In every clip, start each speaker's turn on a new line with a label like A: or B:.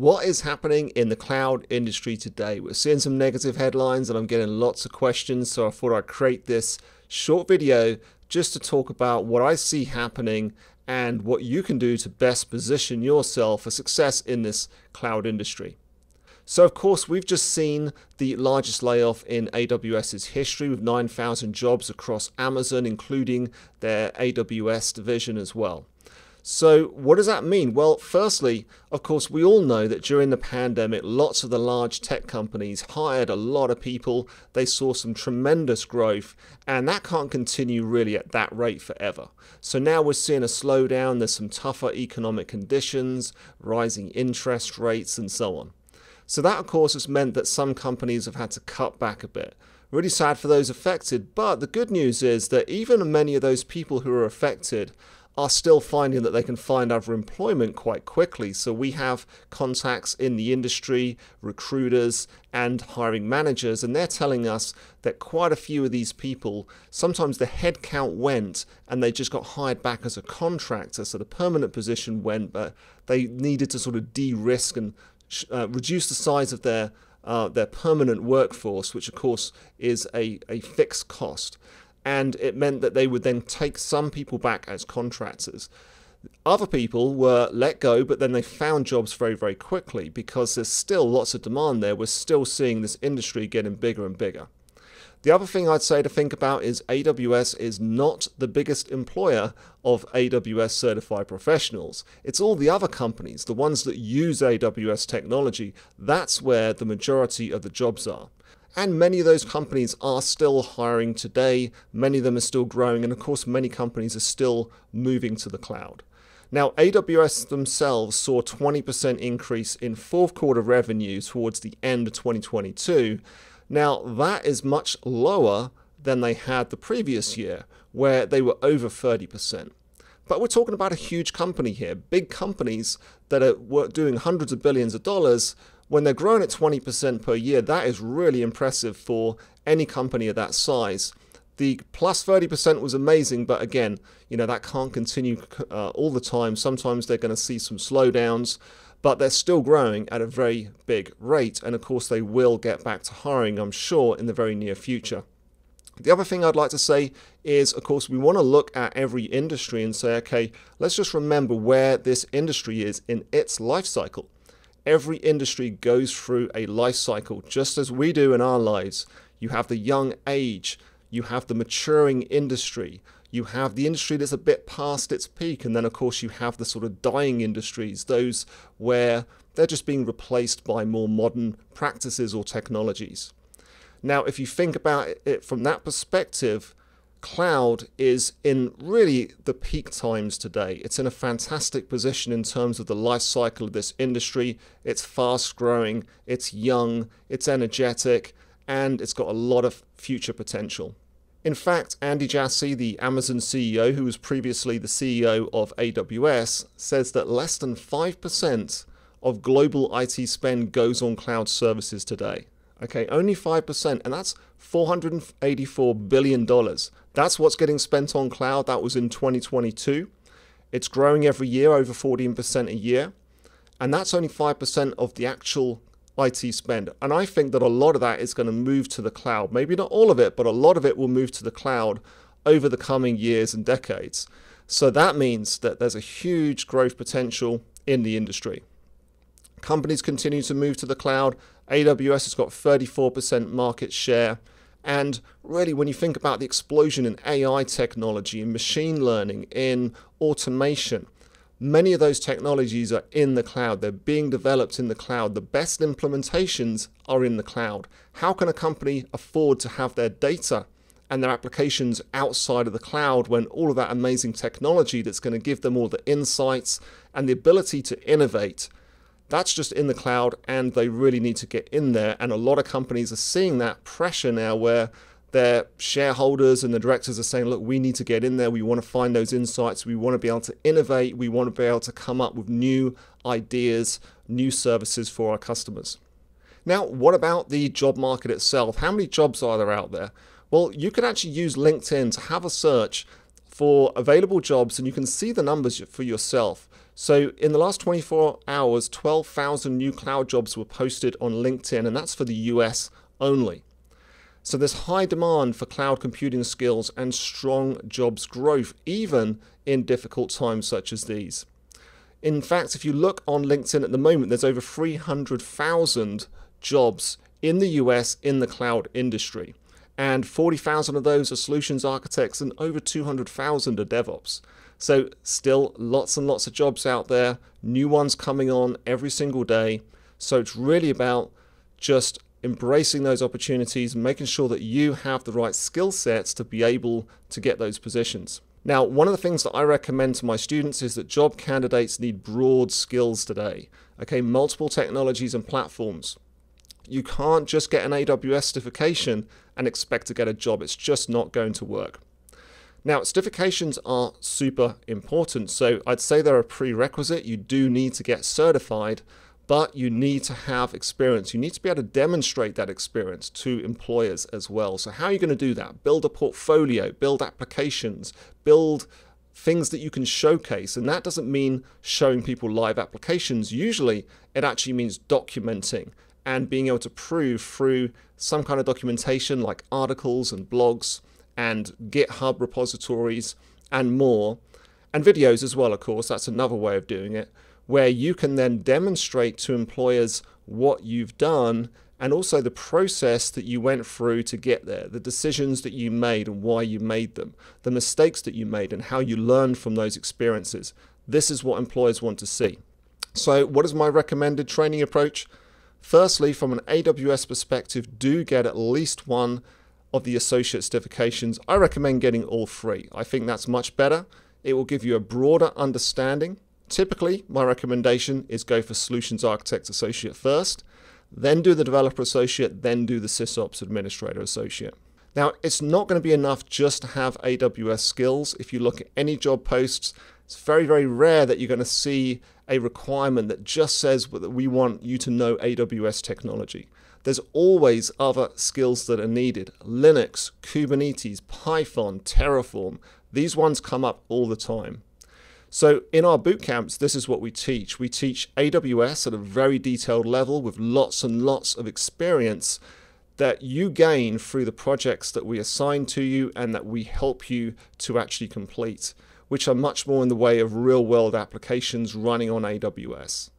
A: what is happening in the cloud industry today? We're seeing some negative headlines and I'm getting lots of questions, so I thought I'd create this short video just to talk about what I see happening and what you can do to best position yourself for success in this cloud industry. So, of course, we've just seen the largest layoff in AWS's history with 9,000 jobs across Amazon, including their AWS division as well. So, what does that mean? Well, firstly, of course, we all know that during the pandemic, lots of the large tech companies hired a lot of people. They saw some tremendous growth, and that can't continue really at that rate forever. So, now we're seeing a slowdown. There's some tougher economic conditions, rising interest rates, and so on. So, that, of course, has meant that some companies have had to cut back a bit. Really sad for those affected, but the good news is that even many of those people who are affected are still finding that they can find other employment quite quickly. So we have contacts in the industry, recruiters, and hiring managers, and they're telling us that quite a few of these people, sometimes the headcount went and they just got hired back as a contractor. So the permanent position went, but they needed to sort of de risk and uh, reduce the size of their uh, their permanent workforce, which of course is a, a fixed cost and it meant that they would then take some people back as contractors. Other people were let go, but then they found jobs very, very quickly because there's still lots of demand there. We're still seeing this industry getting bigger and bigger. The other thing I'd say to think about is AWS is not the biggest employer of AWS certified professionals. It's all the other companies, the ones that use AWS technology. That's where the majority of the jobs are. And many of those companies are still hiring today. Many of them are still growing. And of course, many companies are still moving to the cloud. Now, AWS themselves saw a 20% increase in fourth quarter revenue towards the end of 2022. Now, that is much lower than they had the previous year, where they were over 30%. But we're talking about a huge company here, big companies that are doing hundreds of billions of dollars when they're growing at 20% per year, that is really impressive for any company of that size. The plus 30% was amazing, but again, you know, that can't continue uh, all the time. Sometimes they're going to see some slowdowns, but they're still growing at a very big rate. And of course, they will get back to hiring, I'm sure, in the very near future. The other thing I'd like to say is, of course, we want to look at every industry and say, okay, let's just remember where this industry is in its life cycle. Every industry goes through a life cycle, just as we do in our lives. You have the young age, you have the maturing industry, you have the industry that's a bit past its peak, and then, of course, you have the sort of dying industries, those where they're just being replaced by more modern practices or technologies. Now, if you think about it from that perspective, cloud is in really the peak times today. It's in a fantastic position in terms of the life cycle of this industry. It's fast growing, it's young, it's energetic, and it's got a lot of future potential. In fact, Andy Jassy, the Amazon CEO, who was previously the CEO of AWS, says that less than 5% of global IT spend goes on cloud services today. Okay, only 5%, and that's $484 billion. That's what's getting spent on cloud. That was in 2022. It's growing every year, over 14% a year. And that's only 5% of the actual IT spend. And I think that a lot of that is going to move to the cloud. Maybe not all of it, but a lot of it will move to the cloud over the coming years and decades. So that means that there's a huge growth potential in the industry. Companies continue to move to the cloud. AWS has got 34% market share. And really, when you think about the explosion in AI technology, in machine learning, in automation, many of those technologies are in the cloud. They're being developed in the cloud. The best implementations are in the cloud. How can a company afford to have their data and their applications outside of the cloud when all of that amazing technology that's going to give them all the insights and the ability to innovate that's just in the cloud, and they really need to get in there. And a lot of companies are seeing that pressure now where their shareholders and the directors are saying, look, we need to get in there. We want to find those insights. We want to be able to innovate. We want to be able to come up with new ideas, new services for our customers. Now, what about the job market itself? How many jobs are there out there? Well, you can actually use LinkedIn to have a search for available jobs and you can see the numbers for yourself. So, in the last 24 hours, 12,000 new cloud jobs were posted on LinkedIn, and that's for the US only. So, there's high demand for cloud computing skills and strong jobs growth, even in difficult times such as these. In fact, if you look on LinkedIn at the moment, there's over 300,000 jobs in the US in the cloud industry. And 40,000 of those are solutions architects, and over 200,000 are DevOps. So, still lots and lots of jobs out there, new ones coming on every single day. So, it's really about just embracing those opportunities and making sure that you have the right skill sets to be able to get those positions. Now, one of the things that I recommend to my students is that job candidates need broad skills today. Okay, multiple technologies and platforms. You can't just get an AWS certification and expect to get a job. It's just not going to work. Now, certifications are super important. So I'd say they're a prerequisite. You do need to get certified, but you need to have experience. You need to be able to demonstrate that experience to employers as well. So, how are you going to do that? Build a portfolio, build applications, build things that you can showcase. And that doesn't mean showing people live applications. Usually, it actually means documenting and being able to prove through some kind of documentation like articles and blogs and GitHub repositories and more, and videos as well, of course. That's another way of doing it, where you can then demonstrate to employers what you've done and also the process that you went through to get there, the decisions that you made and why you made them, the mistakes that you made and how you learned from those experiences. This is what employers want to see. So, what is my recommended training approach? Firstly, from an AWS perspective, do get at least one of the associate certifications, I recommend getting all three. I think that's much better. It will give you a broader understanding. Typically, my recommendation is go for Solutions Architect Associate first, then do the Developer Associate, then do the SysOps Administrator Associate. Now, it's not going to be enough just to have AWS skills. If you look at any job posts, it's very, very rare that you're going to see a requirement that just says that we want you to know AWS technology. There's always other skills that are needed. Linux, Kubernetes, Python, Terraform, these ones come up all the time. So in our boot camps, this is what we teach. We teach AWS at a very detailed level with lots and lots of experience that you gain through the projects that we assign to you and that we help you to actually complete, which are much more in the way of real world applications running on AWS.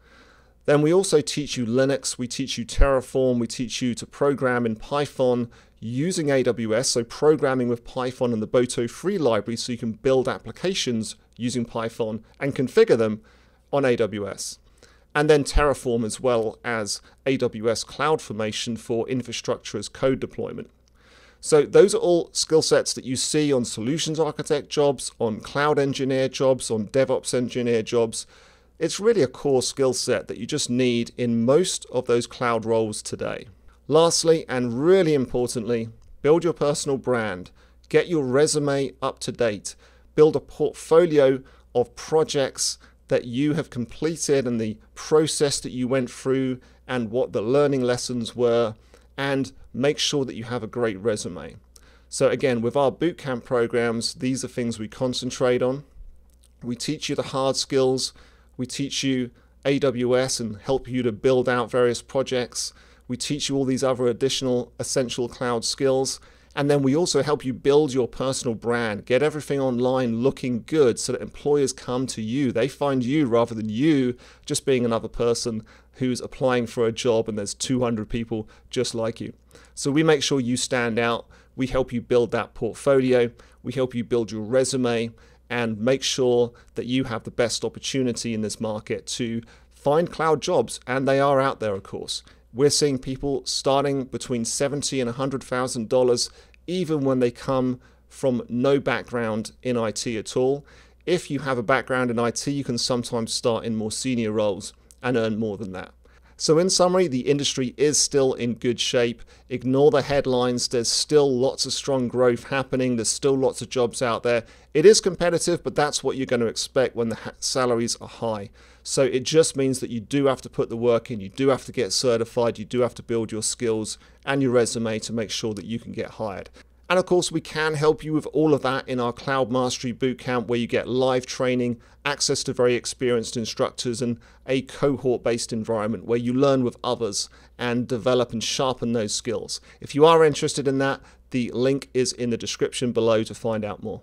A: Then we also teach you Linux, we teach you Terraform, we teach you to program in Python using AWS, so programming with Python and the Boto3 library so you can build applications using Python and configure them on AWS. And then Terraform as well as AWS CloudFormation for infrastructure as code deployment. So those are all skill sets that you see on solutions architect jobs, on cloud engineer jobs, on DevOps engineer jobs. It's really a core skill set that you just need in most of those cloud roles today. Lastly, and really importantly, build your personal brand. Get your resume up to date. Build a portfolio of projects that you have completed and the process that you went through and what the learning lessons were, and make sure that you have a great resume. So, again, with our bootcamp programs, these are things we concentrate on. We teach you the hard skills, we teach you AWS and help you to build out various projects. We teach you all these other additional essential cloud skills. And then we also help you build your personal brand, get everything online looking good so that employers come to you. They find you rather than you just being another person who's applying for a job and there's 200 people just like you. So we make sure you stand out. We help you build that portfolio. We help you build your resume and make sure that you have the best opportunity in this market to find cloud jobs. And they are out there, of course. We're seeing people starting between seventy and hundred thousand dollars, even when they come from no background in IT at all. If you have a background in IT, you can sometimes start in more senior roles and earn more than that. So, in summary, the industry is still in good shape. Ignore the headlines. There's still lots of strong growth happening. There's still lots of jobs out there. It is competitive, but that's what you're going to expect when the salaries are high. So, it just means that you do have to put the work in. You do have to get certified. You do have to build your skills and your resume to make sure that you can get hired. And of course, we can help you with all of that in our Cloud Mastery Bootcamp, where you get live training, access to very experienced instructors, and a cohort based environment where you learn with others and develop and sharpen those skills. If you are interested in that, the link is in the description below to find out more.